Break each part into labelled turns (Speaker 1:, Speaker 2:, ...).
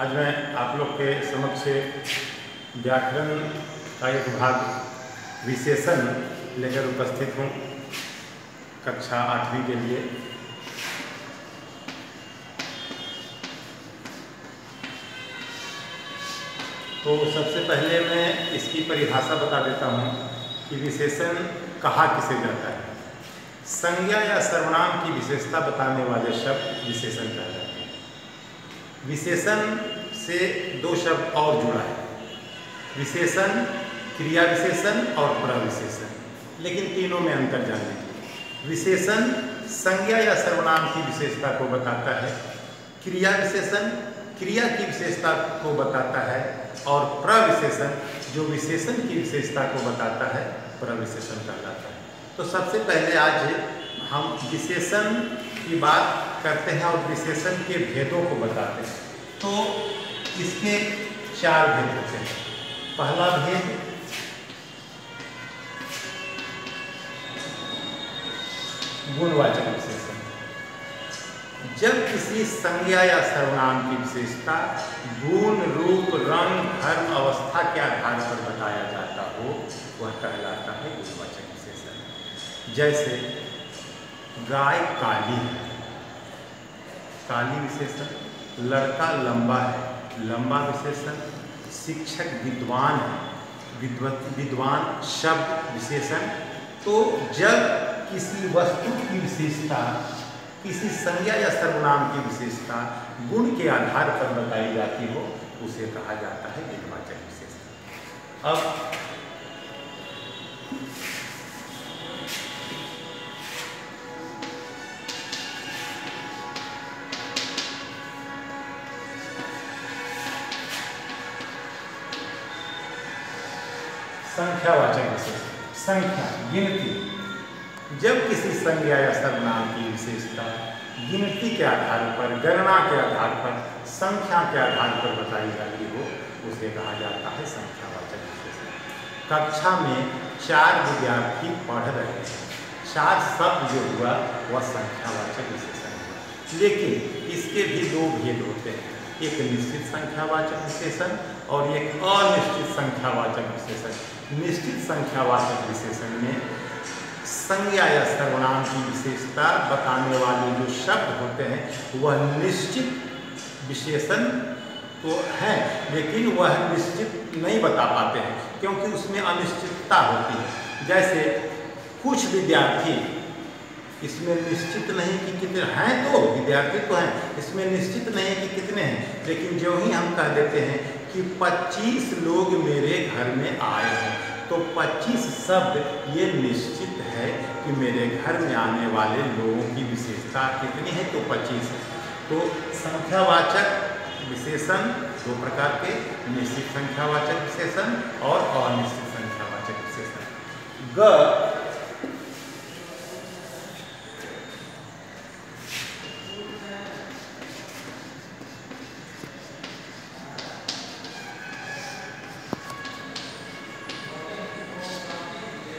Speaker 1: आज मैं आप लोग के समक्ष व्याकरण का एक भाग विशेषण लेकर उपस्थित हूँ, कक्षा आठवीं के लिए। तो सबसे पहले मैं इसकी परिभाषा बता देता हूँ कि विशेषण कहा किसे जाता है। संज्ञा या सर्वनाम की विशेषता बताने वाले शब्द विशेषण कहलाते हैं। विशेषण से दो शब्द और जुड़ा है। विशेषण, क्रिया विशेषण और प्रविशेषण। लेकिन तीनों में अंतर जान। विशेषण संज्ञा या सर्वनाम की विशेषता को बताता है। क्रिया विशेषण, क्रिया की विशेषता को बताता है और प्रविशेषण, जो विशेषण की विशेषता को बताता है, प्रविशेषण कहलाता है। तो सबसे पहले आज हम विशेषण की बात करते हैं और विशेषण के भेदों को बताते हैं। तो इसके चार भेद होते हैं। पहला भेद, गुणवाचक विशेषण। जब किसी संज्ञा या सर्वनाम की विशेषता गुण, रूप, रंग, धर्म, अवस्था के आधार पर बताया जाता हो, वह कहलाता है गुणवाचक विशेषण। जैसे गाय काली। है काली विशेषण, लड़का लंबा है। लंबा विशेषण, शिक्षक विद्वान है। विद्वान शब्द विशेषण। तो जब किसी वस्तु की विशेषता, किसी संज्ञा या सर्वनाम की विशेषता गुण के आधार पर बताई जाती हो, उसे कहा जाता है गुणवाचक विशेषण। अब संख्यावाचक विशेषण संख्या, गिनती। जब किसी संज्ञा या सर्वनाम की विशेषता गिनती के आधार पर, गणना के आधार पर, संख्या के आधार पर बताई जाती हो, उसे कहा जाता है संख्यावाचक विशेषण कक्षा में चार विद्यार्थी पढ़ रहे हैं। चार शब्द जो हुआ, वह संख्यावाचक विशेषण हुआ। लेकिन इसके भी दो भेद होते हैं। एक निश्चित संख्यावाचक विशेषण और एक अनिश्चित संख्यावाचक विशेषण। निश्चित संख्यावाचक विशेषण में संज्ञा या सर्वनाम की विशेषता बताने वाले जो शब्द होते हैं, वह निश्चित विशेषण तो है, लेकिन वह निश्चित नहीं बता पाते हैं, क्योंकि उसमें अनिश्चितता होती है। जैसे कुछ विद्यार्थी इसमें निश्चित नहीं कि कितने हैं तो विद्यार्थी तो हैं। इसमें निश्चित नहीं कि कितने हैं। लेकिन जो ही हम कह देते हैं कि 25 लोग मेरे घर में आए हैं तो 25 शब्द ये निश्चित है कि मेरे घर में आने वाले लोगों की विशेषता कितनी है तो 25 तो संख्यावाचक विशेषण दो प्रकार के, निश्चित संख्यावाचक विशेषण और अनिश्चित संख्यावाचक विशेषण। ग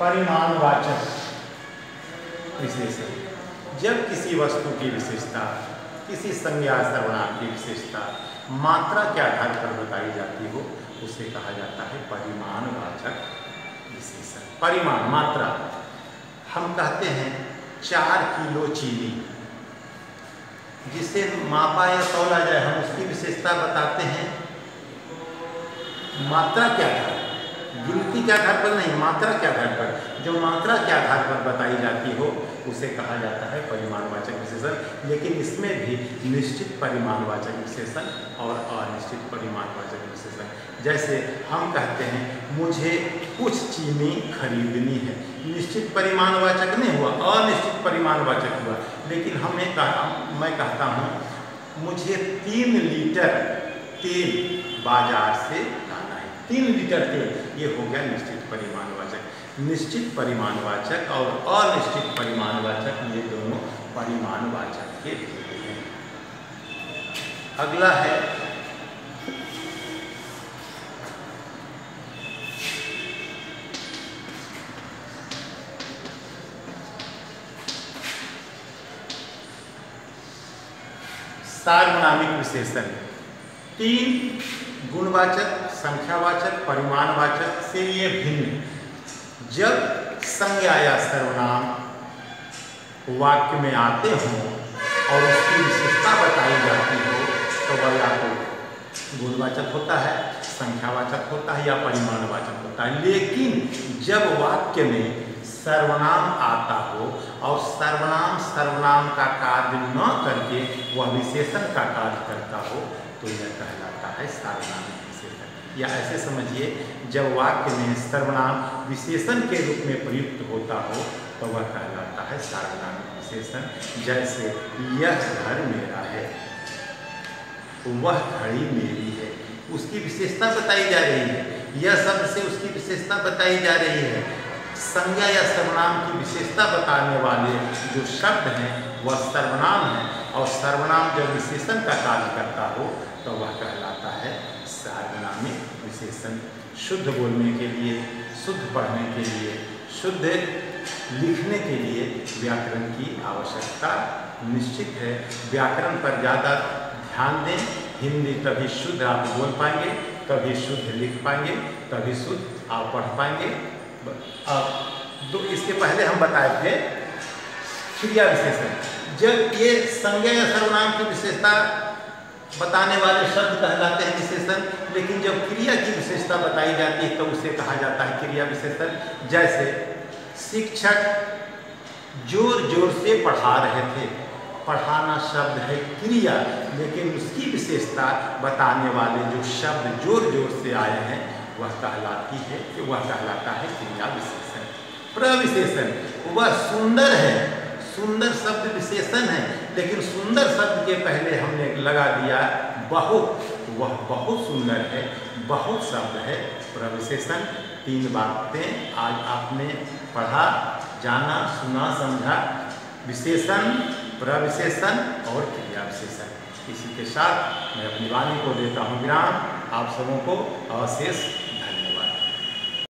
Speaker 1: परिमाणवाचक विशेषण जब किसी वस्तु की विशेषता, किसी संज्ञा सर्वनाम की विशेषता मात्रा के आधार पर बताई जाती हो, उसे कहा जाता है परिमाणवाचक विशेषण। परिमाण, मात्रा। हम कहते हैं चार किलो चीनी। जिसे मापा या तोला जाए, हम उसकी विशेषता बताते हैं। मात्रा के आधार गिनती के आधार पर नहीं, मात्रा के आधार पर। जो मात्रा के आधार पर बताई जाती हो, उसे कहा जाता है परिमाणवाचक विशेषण। लेकिन इसमें भी निश्चित परिमाणवाचक विशेषण और अनिश्चित परिमाणवाचक विशेषण। जैसे हम कहते हैं, मुझे कुछ चीनी खरीदनी है। निश्चित परिमाणवाचक नहीं हुआ, अनिश्चित परिमाणवाचक हुआ। लेकिन हमें कहा, मैं कहता हूँ, मुझे तीन लीटर तेल बाज़ार से लाना है। तीन लीटर तेल। ये हो गया निश्चित परिमाणवाचक। निश्चित परिमाणवाचक और अनिश्चित परिमाणवाचक, ये दोनों परिमाणवाचक के अगला है, सार्वनामिक विशेषण। तीन गुणवाचक संख्यावाचक परिमाणवाचक से ये भिन्न। जब संज्ञा या सर्वनाम वाक्य में आते हों और उसकी विशेषता बताई जाती हो तो वह या तो गुणवाचक होता है संख्यावाचक होता है या परिमाणवाचक होता है। लेकिन जब वाक्य में सर्वनाम आता हो और सर्वनाम सर्वनाम का कार्य न करके वह विशेषण का कार्य करता हो तो यह कहलाता है सर्वनाम विशेषण। या ऐसे समझिए, जब वाक्य में सर्वनाम विशेषण के रूप में प्रयुक्त होता हो तो वह कहलाता है सार्वनामिक विशेषण, जैसे, यह घर मेरा है। वह घड़ी मेरी है। उसकी विशेषता बताई जा रही है। यह शब्द से उसकी विशेषता बताई जा रही है। संज्ञा या सर्वनाम की विशेषता बताने वाले जो शब्द हैं, वह सर्वनाम है। और सर्वनाम जब विशेषण का कार्य करता हो तो वह कहलाता है सार्वनामिक विशेषण शुद्ध बोलने के लिए, शुद्ध पढ़ने के लिए, शुद्ध लिखने के लिए व्याकरण की आवश्यकता निश्चित है। व्याकरण पर ज़्यादा ध्यान दें। हिंदी तभी शुद्ध आप बोल पाएँगे, तभी शुद्ध लिख पाएँगे, तभी शुद्ध आप पढ़ पाएँगे। अब तो इसके पहले हम बताए थे क्रिया विशेषण। जब ये संज्ञा या सर्वनाम की विशेषता बताने वाले शब्द कहलाते हैं विशेषण, लेकिन जब क्रिया की विशेषता बताई जाती है तो उसे कहा जाता है क्रिया विशेषण। जैसे, शिक्षक ज़ोर ज़ोर से पढ़ा रहे थे। पढ़ाना शब्द है क्रिया, लेकिन उसकी विशेषता बताने वाले जो शब्द ज़ोर ज़ोर से आए हैं, वह कहलाती है, वह कहलाता है क्रिया विशेषण। प्रविशेषण, वह सुंदर है सुंदर शब्द विशेषण है, लेकिन सुंदर शब्द के पहले हमने लगा दिया बहुत, वह बहुत सुंदर है, बहुत शब्द है। प्रविशेषण तीन बातें आज आपने पढ़ा, जाना, सुना, समझा। विशेषण प्रविशेषण और क्रिया विशेषण। इसी के साथ मैं अपनी वाणी को देता हूँ विराम। आप सबों को अवशेष